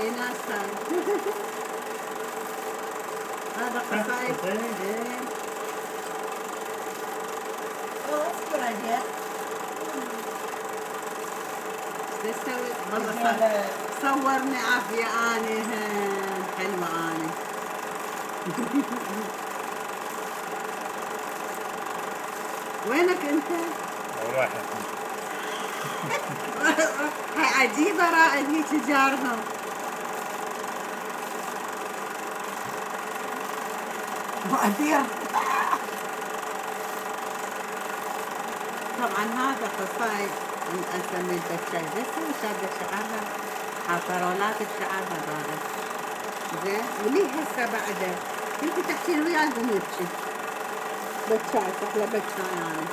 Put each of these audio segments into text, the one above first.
ايناس هاي هذا قصايد صورني عافية هن. حلوة اني وينك؟ واحد هاي عجيبة رائد هيك جارهم وأثير طبعا هذا قصايد من أسمي الدكتور بس شادة شعرها حاطة رولات بشعرها هذا زين. وليه هسه بعده كنت تحكي وياي قوم يبكي بكاي سحلة بكاي يعني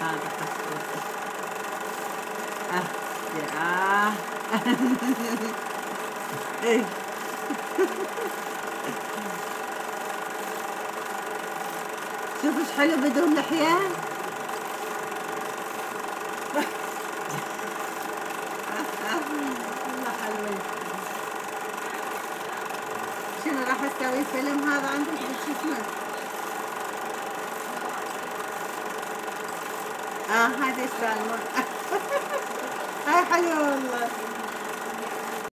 هذا قصيدة شوف إيش حلو بدون لحية. شنو راح أسوي؟ فيلم هذا عندك؟ شو اسمه؟ آه هذه سالمة هاي حلوة والله